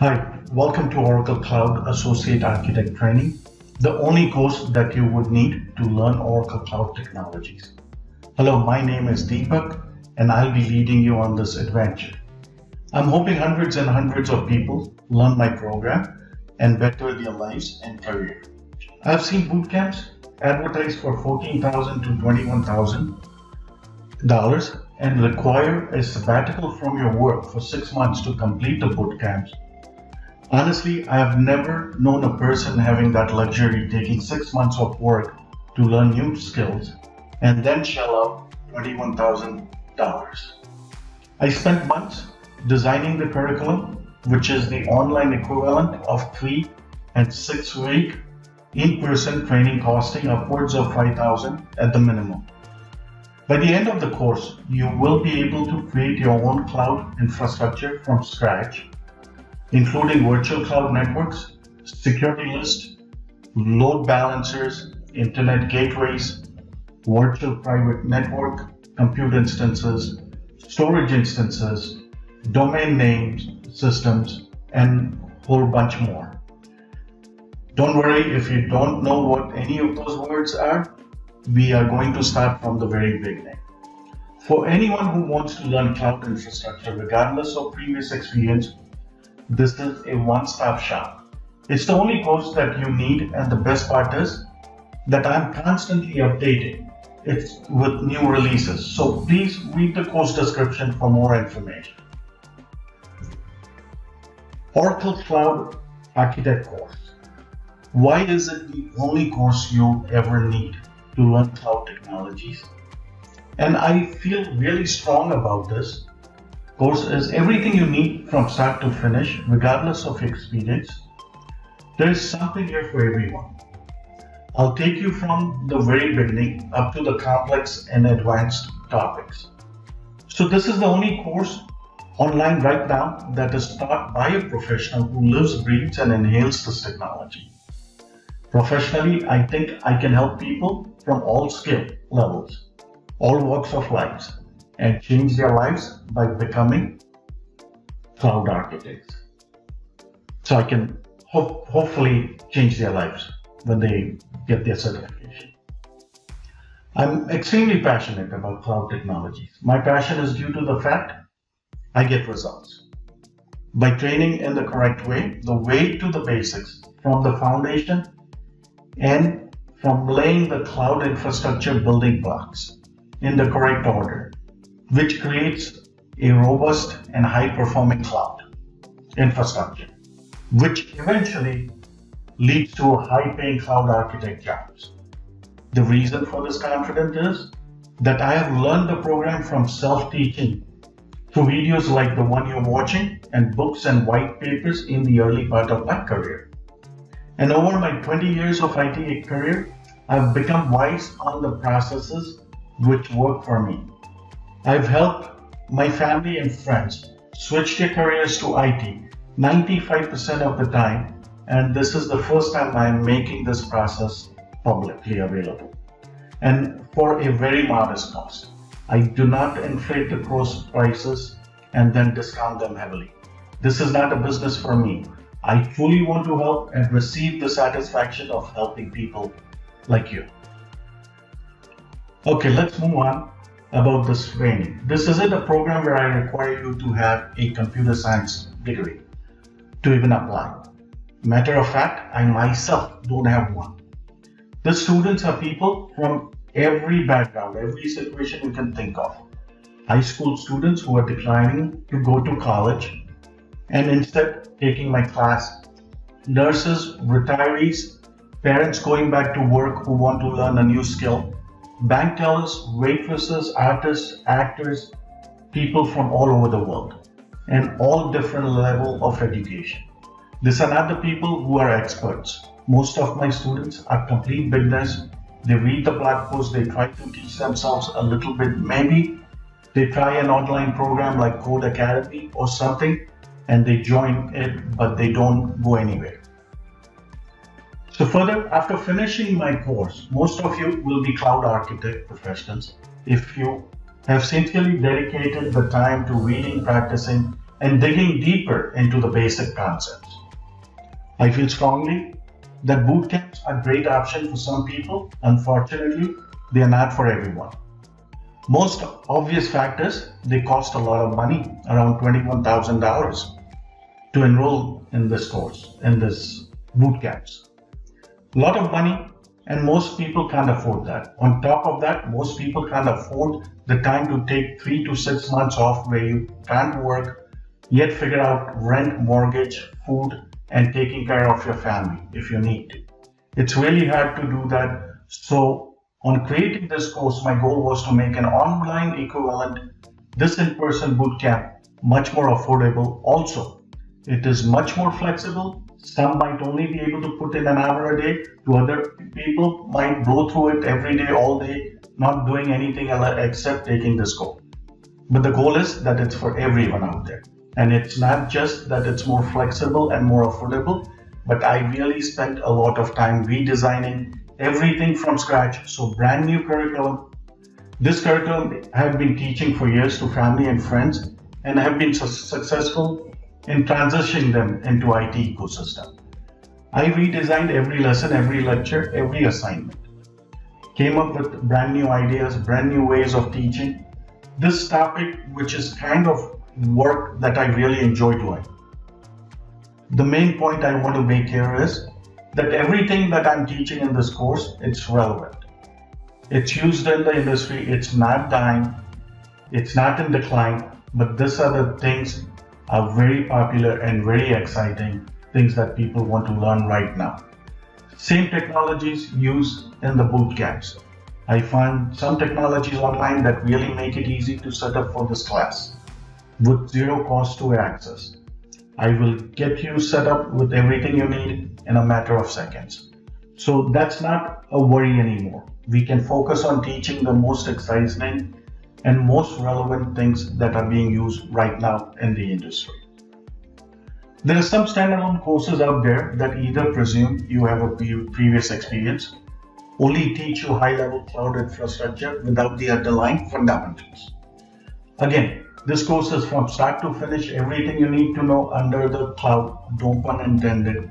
Hi, welcome to Oracle Cloud Associate Architect Training, the only course that you would need to learn Oracle Cloud technologies. Hello, my name is Deepak and I'll be leading you on this adventure. I'm hoping hundreds and hundreds of people learn my program and better their lives and career. I've seen boot camps advertised for 14,000 to $21,000 and require a sabbatical from your work for six months to complete the boot camps Honestly, I have never known a person having that luxury taking six months of work to learn new skills and then shell out $21,000. I spent months designing the curriculum, which is the online equivalent of three and six week in person training costing upwards of 5,000 at the minimum. By the end of the course, you will be able to create your own cloud infrastructure from scratch including virtual cloud networks, security list, load balancers, internet gateways, virtual private network, compute instances, storage instances, domain names, systems, and whole bunch more. Don't worry if you don't know what any of those words are, we are going to start from the very beginning. For anyone who wants to learn cloud infrastructure, regardless of previous experience, this is a one-stop shop. It's the only course that you need and the best part is that I'm constantly updating it with new releases. So please read the course description for more information. Oracle Cloud Architect course. Why is it the only course you ever need to learn cloud technologies? And I feel really strong about this course is everything you need from start to finish, regardless of experience. There is something here for everyone. I'll take you from the very beginning up to the complex and advanced topics. So this is the only course online right now that is taught by a professional who lives, breathes and inhales this technology. Professionally, I think I can help people from all skill levels, all walks of life, and change their lives by becoming cloud architects. So I can hope, hopefully change their lives when they get their certification. I'm extremely passionate about cloud technologies. My passion is due to the fact I get results. By training in the correct way, the way to the basics, from the foundation and from laying the cloud infrastructure building blocks in the correct order, which creates a robust and high performing cloud infrastructure, which eventually leads to high paying cloud architect jobs. The reason for this confidence is that I have learned the program from self teaching through videos like the one you're watching and books and white papers in the early part of my career. And over my 20 years of IT career, I've become wise on the processes which work for me I've helped my family and friends switch their careers to IT 95% of the time, and this is the first time I'm making this process publicly available. And for a very modest cost. I do not inflate the course prices and then discount them heavily. This is not a business for me. I truly want to help and receive the satisfaction of helping people like you. Okay, let's move on about this training. This isn't a program where I require you to have a computer science degree to even apply. Matter of fact, I myself don't have one. The students are people from every background, every situation you can think of. High school students who are declining to go to college and instead taking my class. Nurses, retirees, parents going back to work who want to learn a new skill, bank tellers, waitresses, artists, actors, people from all over the world, and all different level of education. These are not the people who are experts. Most of my students are complete beginners. They read the blog post, they try to teach themselves a little bit. Maybe they try an online program like Codecademy or something and they join it, but they don't go anywhere. So further, after finishing my course, most of you will be cloud architect professionals if you have sincerely dedicated the time to reading, practicing, and digging deeper into the basic concepts. I feel strongly that boot camps are a great option for some people. Unfortunately, they are not for everyone. Most obvious factors, they cost a lot of money, around $21,000 to enroll in this course, in this boot camps. Lot of money and most people can't afford that. On top of that, most people can't afford the time to take three to six months off where you can't work, yet figure out rent, mortgage, food, and taking care of your family if you need to. It's really hard to do that. So, on creating this course, my goal was to make an online equivalent, this in person bootcamp, much more affordable. Also, it is much more flexible some might only be able to put in an hour a day, to other people might blow through it every day, all day, not doing anything except taking this course. But the goal is that it's for everyone out there. And it's not just that it's more flexible and more affordable, but I really spent a lot of time redesigning everything from scratch. So, brand new curriculum. This curriculum I have been teaching for years to family and friends, and I have been su- successful in transitioning them into IT ecosystem. I redesigned every lesson, every lecture, every assignment. Came up with brand new ideas, brand new ways of teaching. This topic, which is kind of work that I really enjoy doing. The main point I want to make here is that everything that I'm teaching in this course, it's relevant. It's used in the industry, it's not dying, it's not in decline, but these are the things are very popular and very exciting things that people want to learn right now. Same technologies used in the boot camps. I find some technologies online that really make it easy to set up for this class with zero cost to access. I will get you set up with everything you need in a matter of seconds. So that's not a worry anymore. We can focus on teaching the most exciting and most relevant things that are being used right now in the industry. There are some standalone courses out there that either presume you have a previous experience, only teach you high level cloud infrastructure without the underlying fundamentals. Again, this course is from start to finish everything you need to know under the cloud, don't pun intended.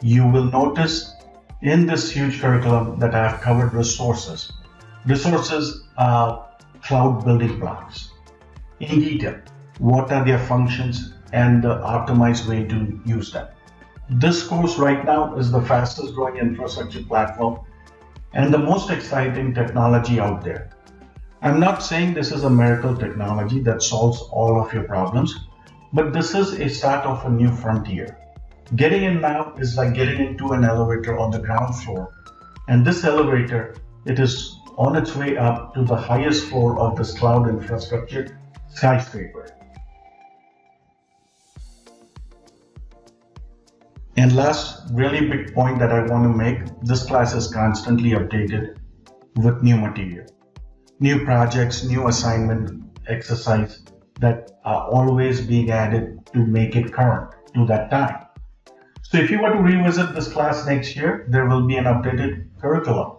You will notice in this huge curriculum that I have covered resources. Resources uh, cloud building blocks in detail. What are their functions and the optimized way to use them. This course right now is the fastest growing infrastructure platform and the most exciting technology out there. I'm not saying this is a miracle technology that solves all of your problems, but this is a start of a new frontier. Getting in now is like getting into an elevator on the ground floor, and this elevator, it is on its way up to the highest floor of this cloud infrastructure skyscraper. And last really big point that I want to make, this class is constantly updated with new material, new projects, new assignment exercise that are always being added to make it current to that time. So if you were to revisit this class next year, there will be an updated curriculum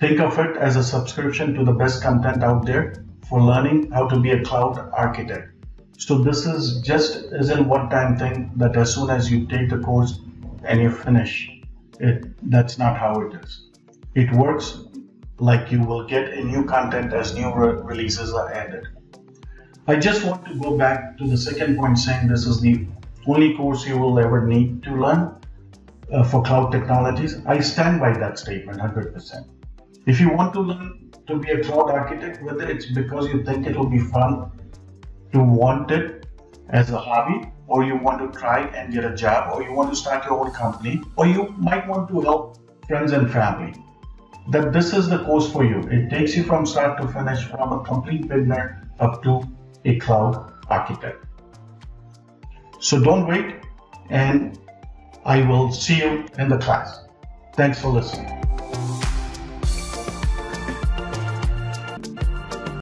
Think of it as a subscription to the best content out there for learning how to be a cloud architect. So this is just isn't one time thing that as soon as you take the course and you finish it, that's not how it is. It works like you will get a new content as new re- releases are added. I just want to go back to the second point saying this is the only course you will ever need to learn uh, for cloud technologies. I stand by that statement 100%. If you want to learn to be a cloud architect, whether it's because you think it will be fun to want it as a hobby, or you want to try and get a job, or you want to start your own company, or you might want to help friends and family, that this is the course for you. It takes you from start to finish, from a complete beginner up to a cloud architect. So don't wait, and I will see you in the class. Thanks for listening.